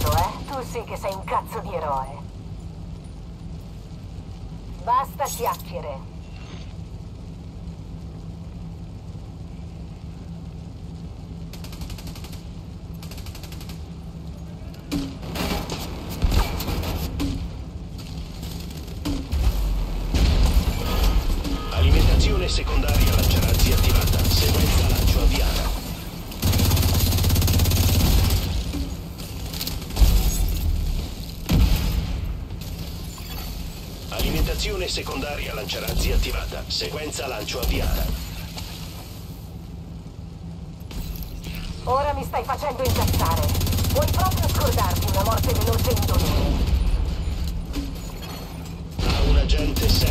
fatto, eh? Tu sì che sei un cazzo di eroe. Basta chiacchiere. Alimentazione secondaria lanciarazzi attivata. Sequenza lancio avviata. Stazione secondaria lanciarazzi attivata. Sequenza lancio avviata. Ora mi stai facendo incazzare. Vuoi proprio scordarti una morte veloce in indolente? A un agente 6.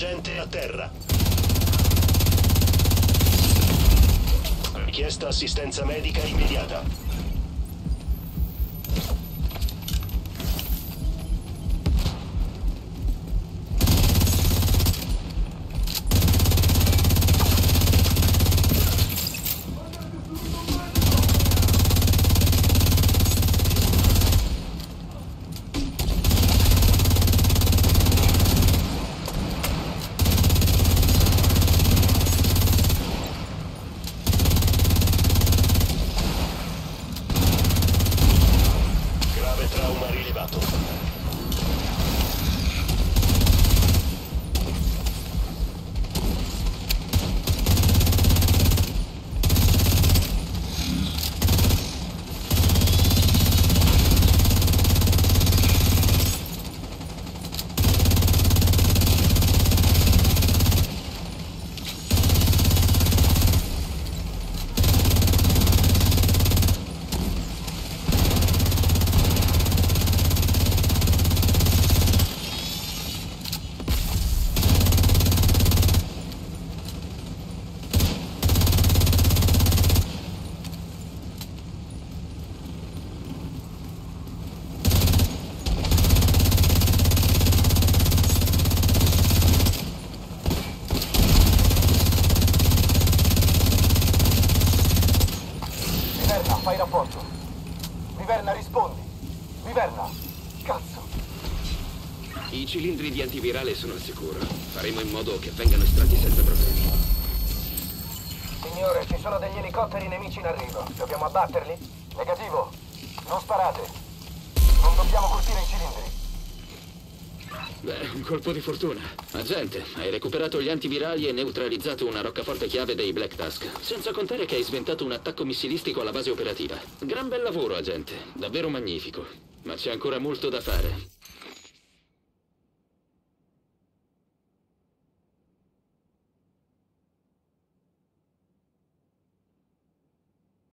Agente a terra. Richiesta assistenza medica immediata. Fai rapporto. Viverna, rispondi. Viverna, cazzo. I cilindri di antivirale sono al sicuro. Faremo in modo che vengano estratti senza problemi. Signore, ci sono degli elicotteri nemici in arrivo. Dobbiamo abbatterli? Negativo. Non sparate. Non dobbiamo colpire i cilindri. Beh, un colpo di fortuna. Agente, hai recuperato gli antivirali e neutralizzato una roccaforte chiave dei Black Tusk. Senza contare che hai sventato un attacco missilistico alla base operativa. Gran bel lavoro, agente. Davvero magnifico. Ma c'è ancora molto da fare.